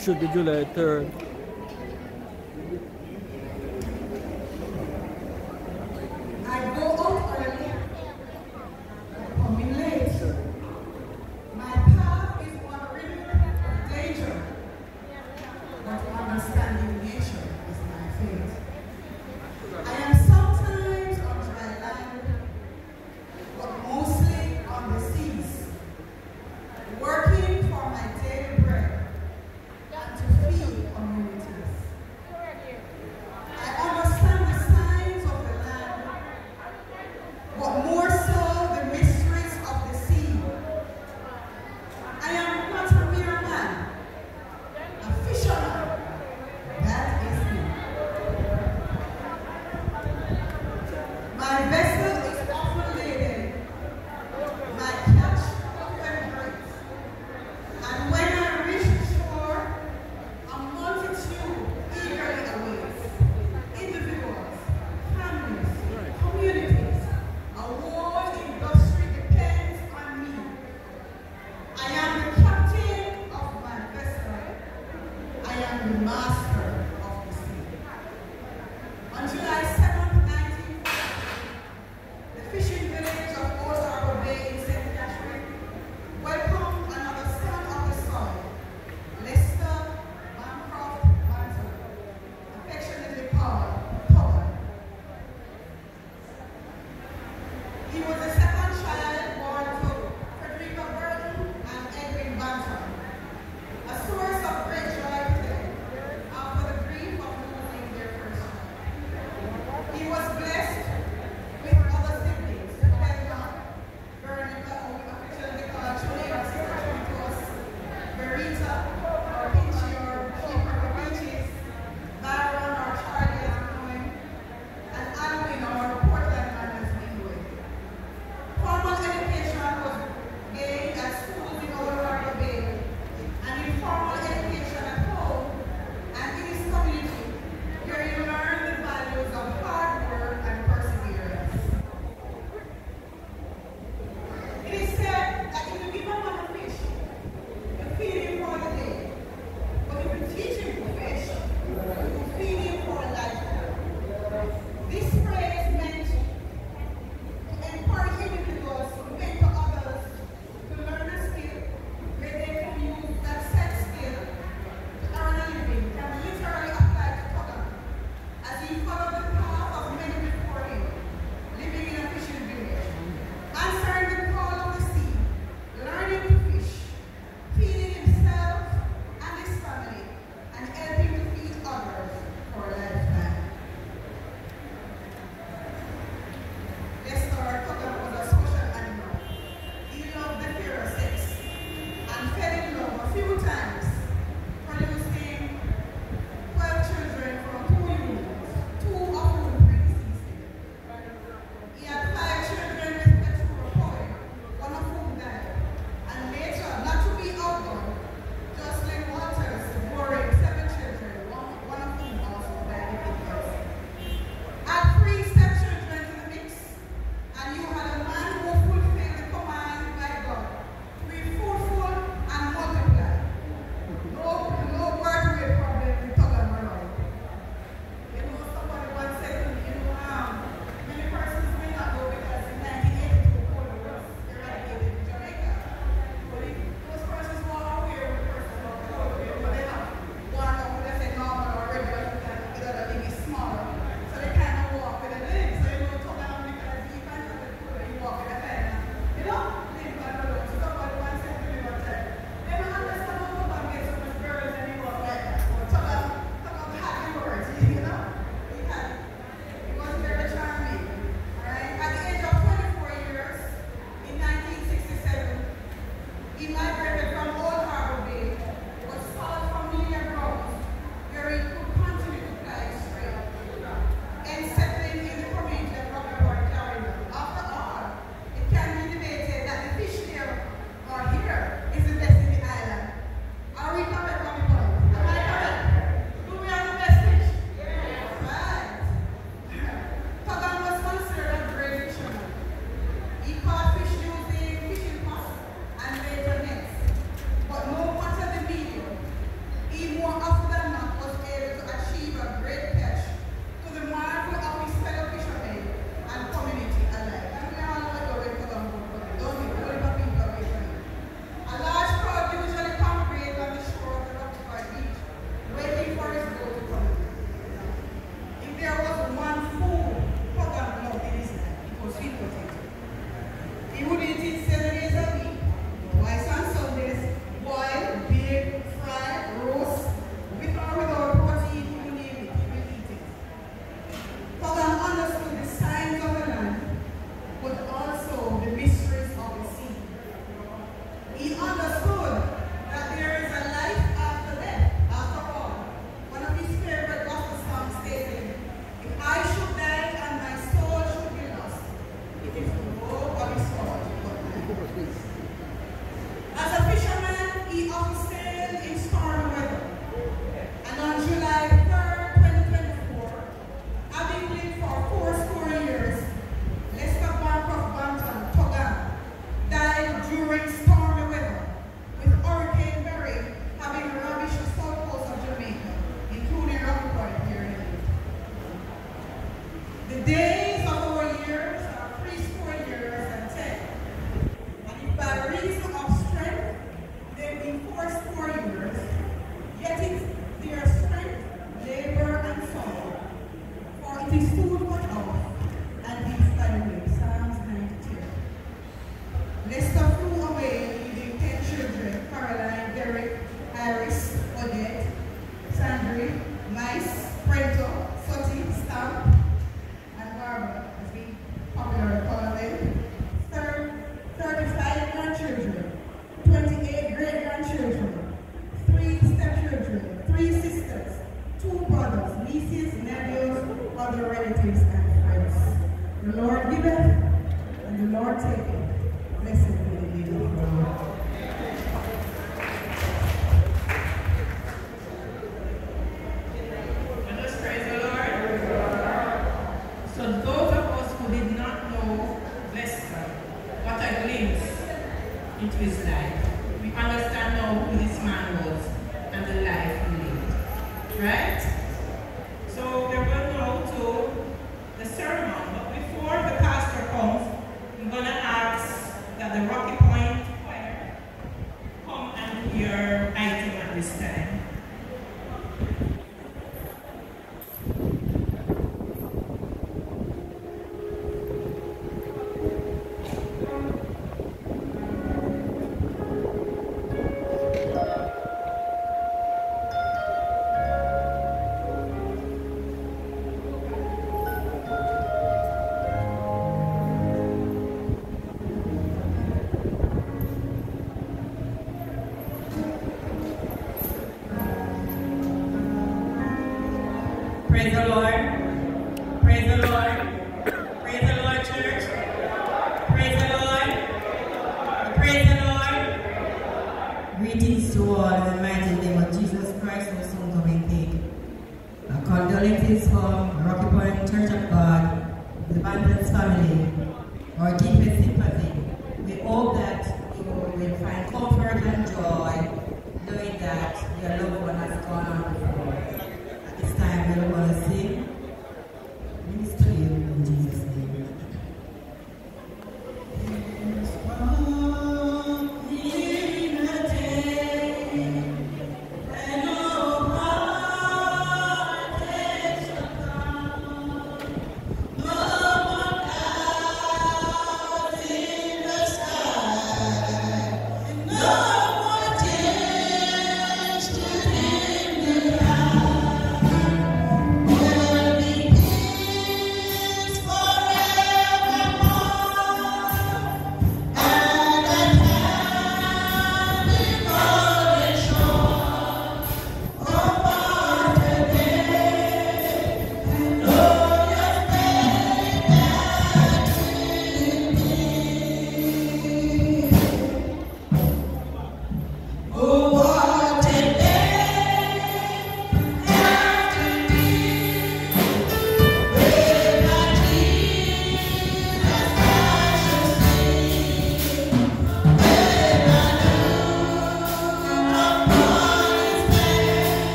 July 5. Should be July 3rd.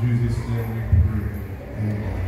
Jesus' name we pray. Amen.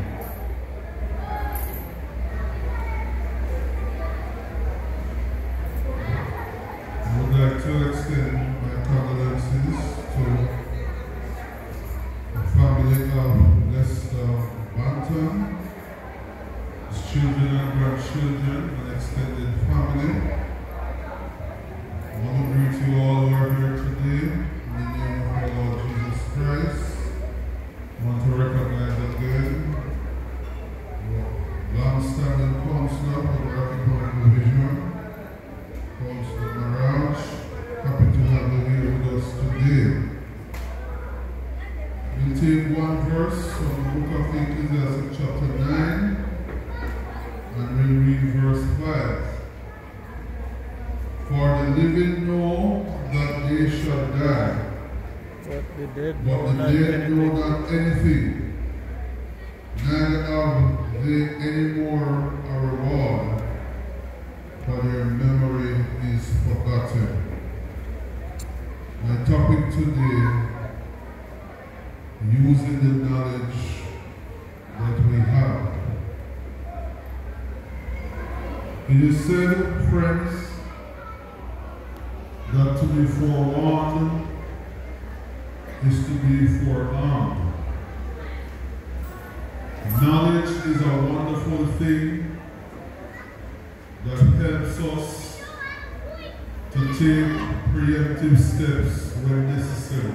take preemptive steps when necessary.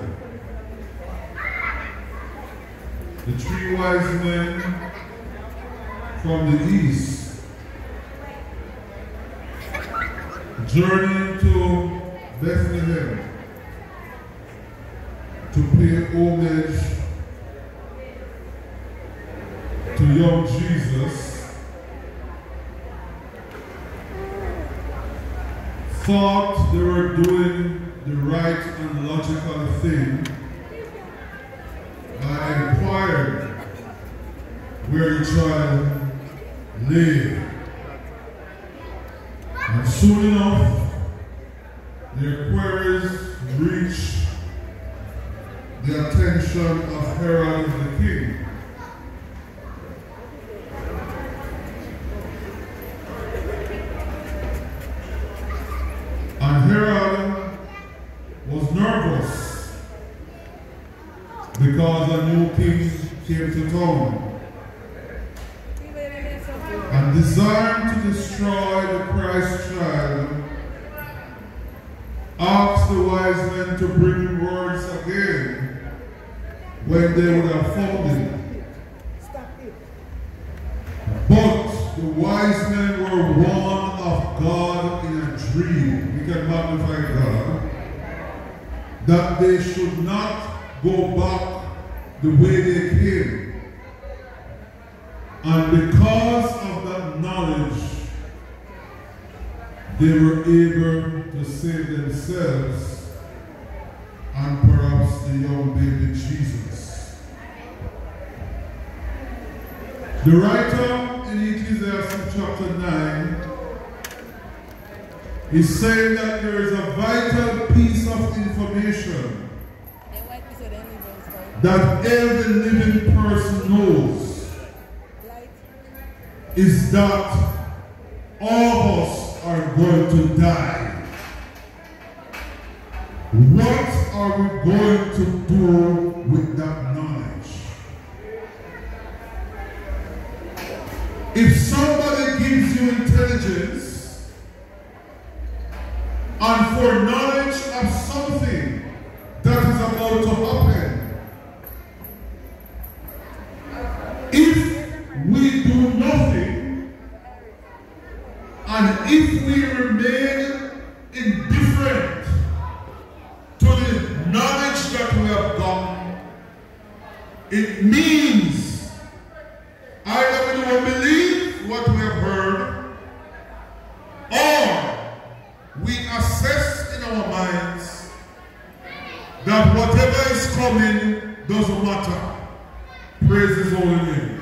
The three wise men from the east journeyed to Bethlehem to pay homage to young Jesus thought they were doing the right and logical thing, I inquired where the child lay. And soon enough, their queries reached the attention of Herod save themselves and perhaps the young baby Jesus. The writer in Ecclesiastes chapter 9 is saying that there is a vital piece of information that every living person knows is that all of us are going to die. What are we going to do with that knowledge? If somebody gives you intelligence and for knowledge of something that is about to happen, if we do nothing and if we remain It means either we don't believe what we have heard or we assess in our minds that whatever is coming doesn't matter. Praise his holy name.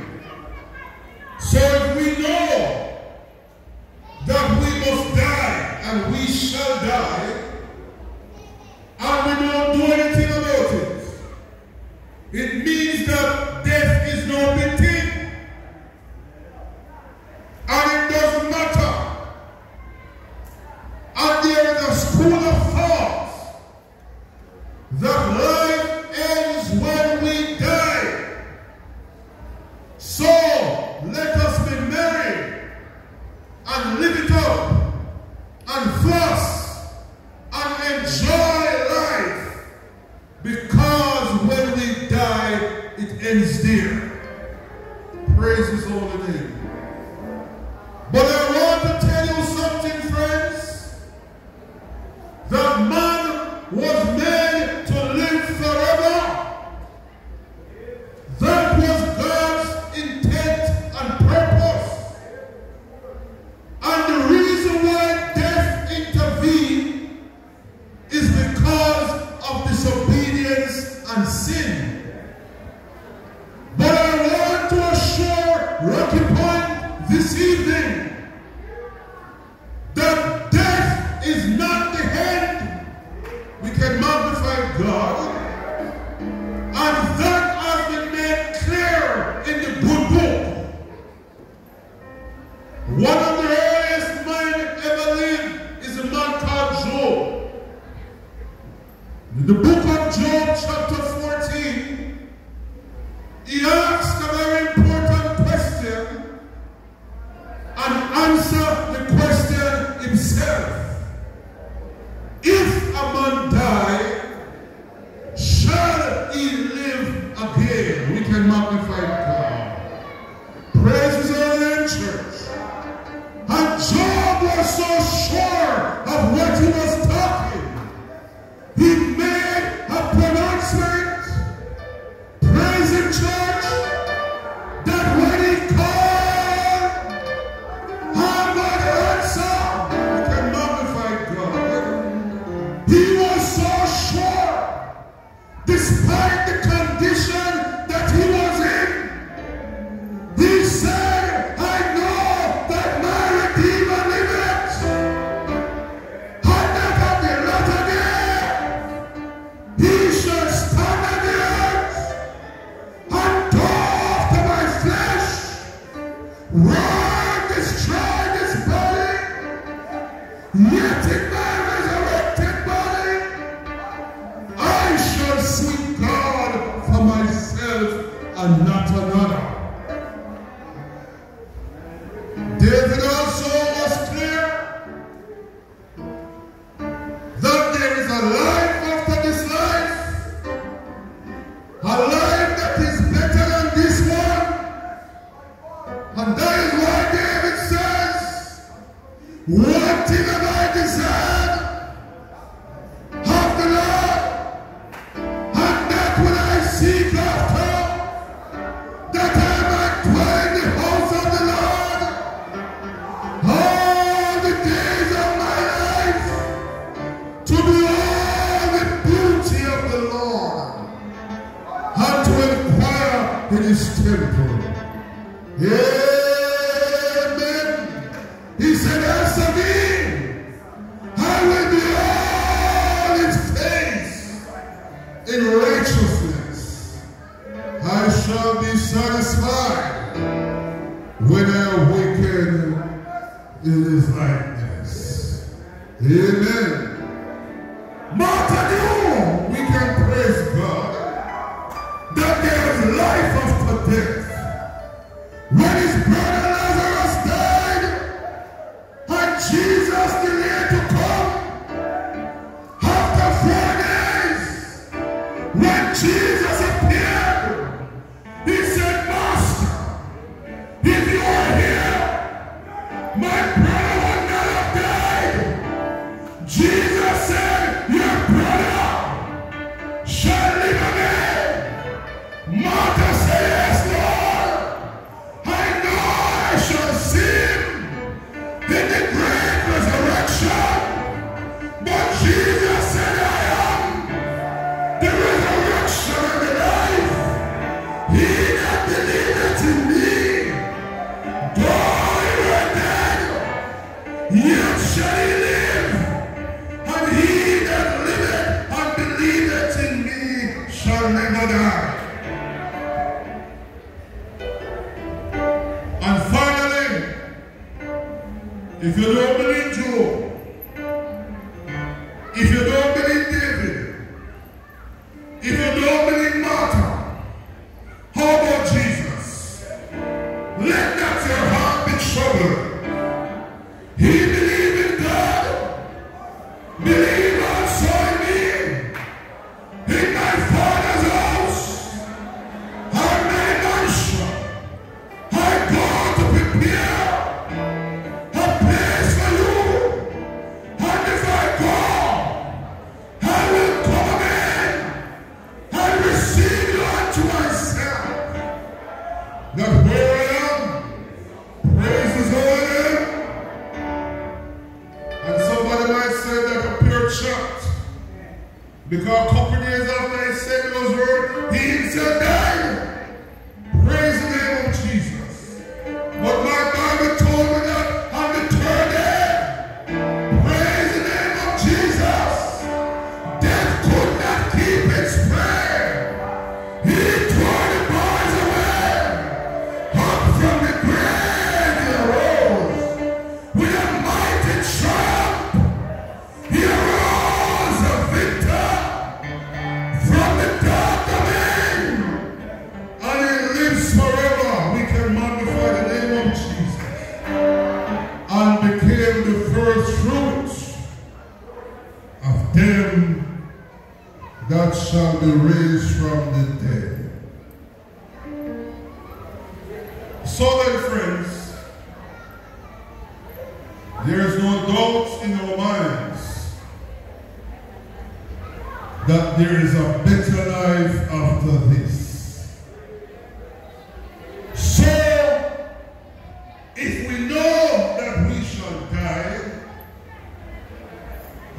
So if we know that we must die and we shall die and we don't do anything it means that righteousness, I shall be satisfied when I awaken in his likeness. Amen.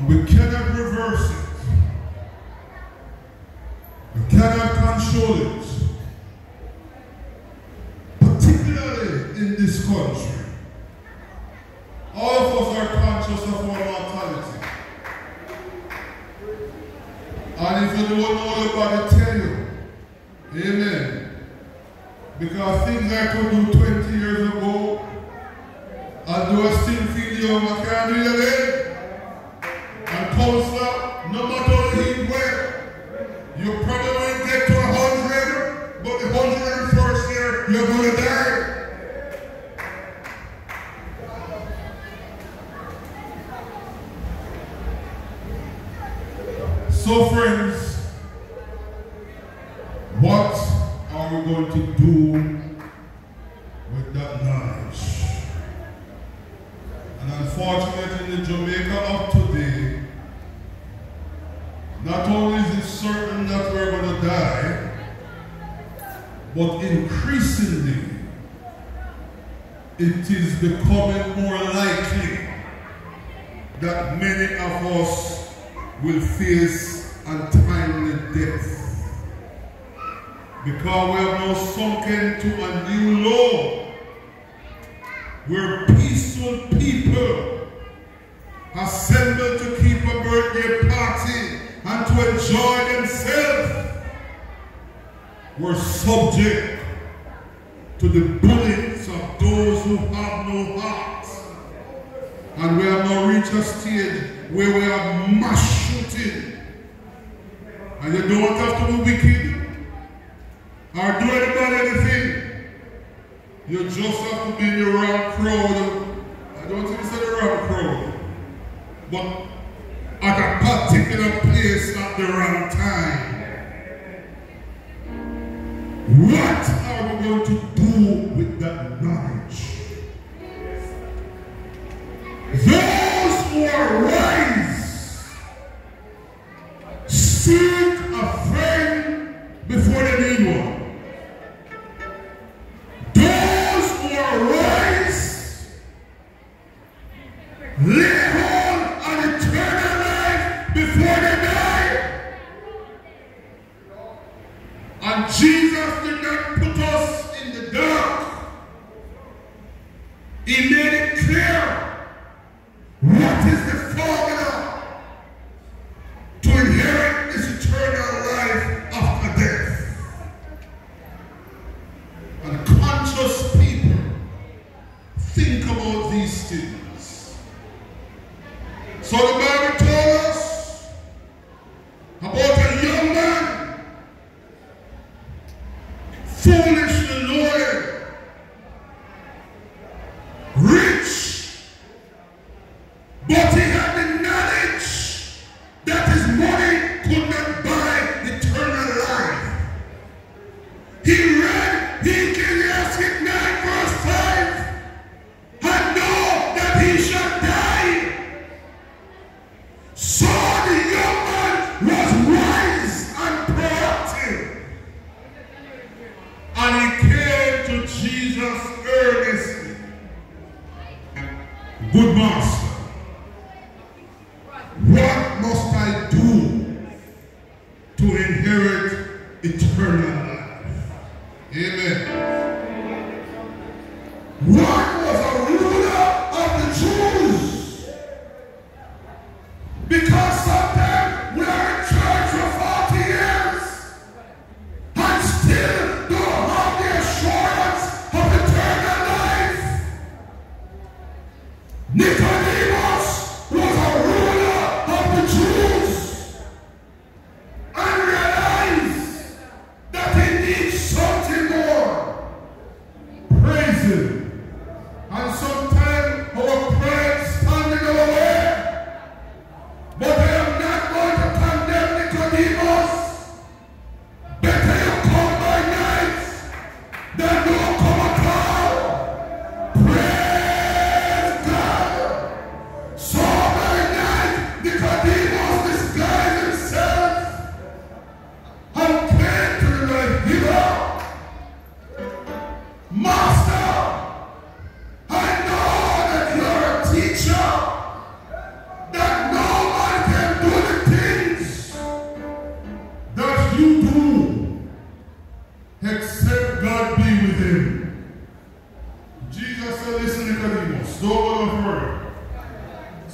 We cannot reverse it. We cannot control it. Particularly in this country. All of us are conscious of our mortality. And if you don't know about it, tell you. Amen. Because things I could do stage where we are mass shooting. And you don't have to be wicked or do anybody anything. You just have to be in the wrong crowd. I don't think it's the wrong crowd. But at a particular place at the wrong time. What are we going to do with that knowledge? their. Seek a friend before the need one. gasp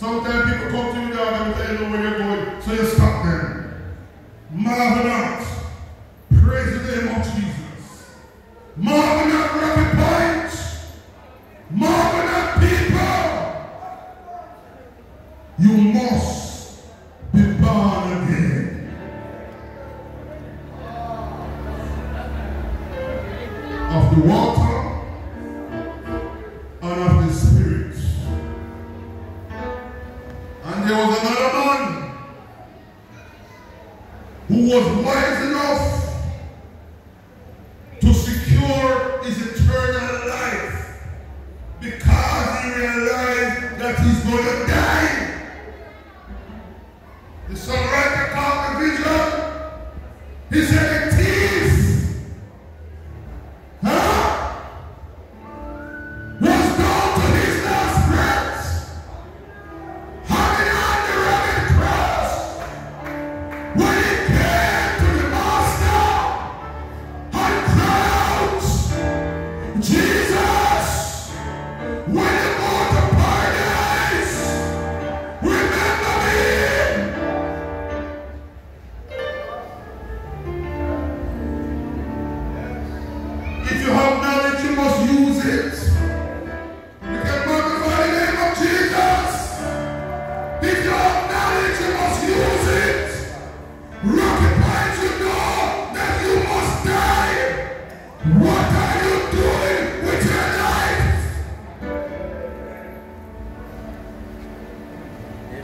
Sometimes people come to you guys and say, you where you're going, so you stop them. Marvel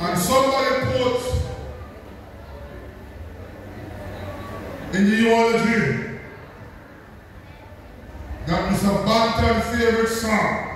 And somebody put in the eulogy that a Banton's favorite song.